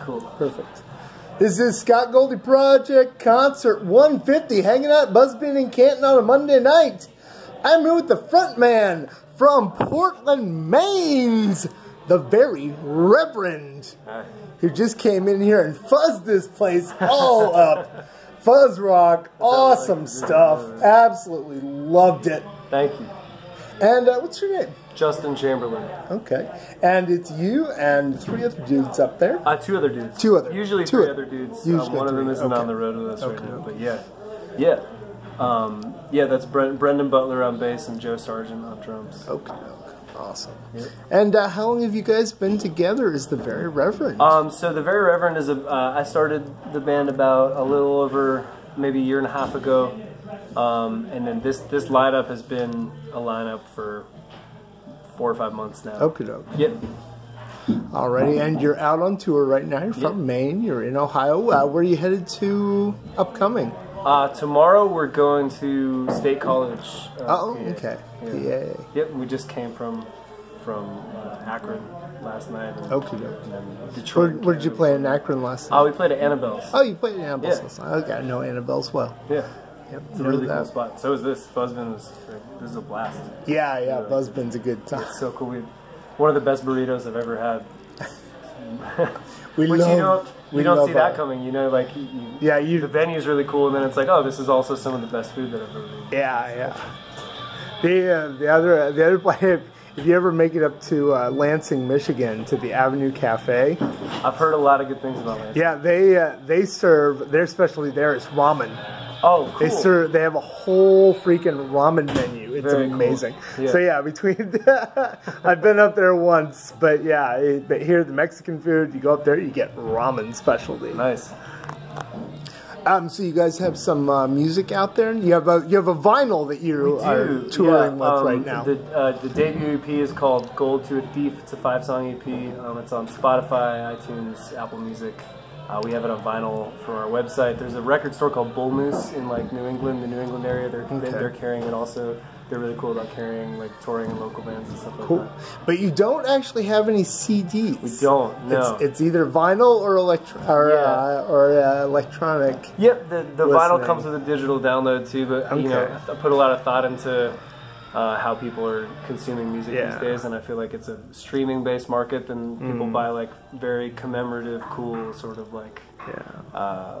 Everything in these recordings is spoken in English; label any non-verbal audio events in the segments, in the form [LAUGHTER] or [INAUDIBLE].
Cool. Perfect. This is Scott Goldy Project Concert 150, hanging out at Buzzbin in Canton on a Monday night. I'm here with the front man from Portland, Maine, the very Reverend, Hi. who just came in here and fuzzed this place all [LAUGHS] up. Fuzz rock, awesome stuff. Absolutely loved it. Thank you. And uh, what's your name? Justin Chamberlain. Okay. And it's you and three other dudes up there. Uh, two other dudes. Two other- Usually two three other- dudes. Um, one of them isn't okay. on the road with us Okay. right now, but yeah, yeah, um, yeah. That's Bre- Brendan Butler on bass and Joe Sargent on drums. Okay. okay. Awesome. Yep. And uh, how long have you guys been together as the Very Reverend? Um, so the Very Reverend is a. Uh, I started the band about a little over maybe a year and a half ago, um, and then this this lineup has been a lineup for four or five months now. Okie doke. Yep. Alrighty, and you're out on tour right now. You're from Yep. Maine. You're in Ohio. Uh, where are you headed to upcoming? Uh, tomorrow we're going to State College. uh, Oh, PA. okay. Yeah. PA. Yep, we just came from from uh, Akron last night. And, Okie doke. and then Where, Detroit. where did you play in Akron last night? Oh, we played at Annabell's. Oh, you played in Annabell's Yeah. last night. Okay, I know Annabell's well. Yeah, Yep, it's a really cool spot. So is this. Buzzbin is this is a blast. Yeah, yeah, Buzzbin's a good time. It's so cool. We, one of the best burritos I've ever had. [LAUGHS] We Which love, you don't we you don't see that coming. You know, like you, Yeah, you the venue's really cool, and then it's like, oh, this is also some of the best food that I've ever eaten. Yeah, yeah. The uh, the other the other [LAUGHS] place, if, you ever make it up to uh, Lansing, Michigan, to the Avenue Cafe, I've heard a lot of good things about it. yeah, they uh, they serve their specialty there is ramen. Oh, cool. They serve they have a whole freaking ramen menu. It's Very cool. amazing. Yeah. So yeah, between [LAUGHS] I've been up there once, but yeah, it, but here the Mexican food, you go up there, you get ramen specialty. nice. Um, so you guys have some uh, music out there. You have a you have a vinyl that you are touring yeah, with um, right now. The, uh, the debut EP is called Gold to a Thief. It's a five song EP. Um, it's on Spotify, iTunes, Apple Music. Uh, we have it on vinyl for our website. There's a record store called Bull Moose in like New England, the New England area. They're Okay. they're carrying it also. They're really cool about carrying like touring and local bands and stuff like that. Cool. that. But you don't actually have any CDs. We don't. No. It's, it's either vinyl or electro or, Yeah. uh, or uh, electronic. Yep, the, the listening. vinyl comes with a digital download too, but you know, I put a lot of thought into uh, how people are consuming music Yeah. these days, and I feel like it's a streaming based market, and people Mm. buy like very commemorative, cool sort of like Yeah. uh,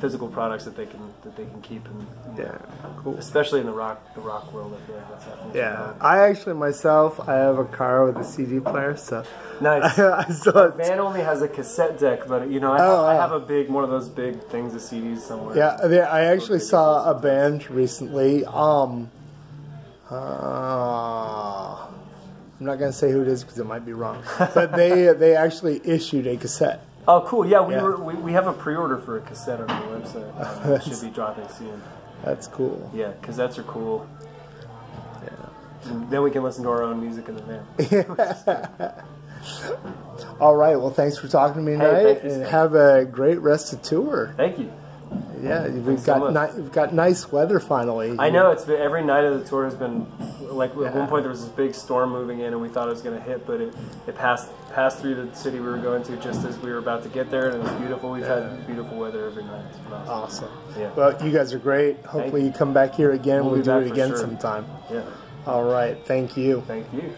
physical products that they can that they can keep, and you know, Yeah. Cool. especially in the rock the rock world, I feel like that's happening. Yeah. I actually myself, I have a car with a CD player, so nice. [LAUGHS] I saw it. Van only has a cassette deck, but you know, I, Oh, I have a big one of those big things of CDs somewhere. Yeah, there- I actually saw a band recently. Um, uh, I'm not gonna say who it is because it might be wrong, but they [LAUGHS] they actually issued a cassette. Oh, cool. Yeah, we Yeah. were we, we have a pre-order for a cassette on our website. Uh, [LAUGHS] it should be dropping soon. That's cool. Yeah, cassettes are cool. Yeah. And then we can listen to our own music in the van. [LAUGHS] All right. Well, thanks for talking to me Hey, tonight, thank you, and have a great rest of tour. Thank you. Yeah, we've so got much. ni- we've got nice weather finally. I know it's been every night of the tour has been like at Yeah. one point there was this big storm moving in and we thought it was going to hit, but it, it passed passed through the city we were going to just as we were about to get there, and it was beautiful. We've had beautiful weather every night. Awesome. Awesome. Yeah. Well, you guys are great. Hopefully, you. you come back here again. We'll We'll, do it again sure. sometime. Yeah. All right. Thank you. Thank you.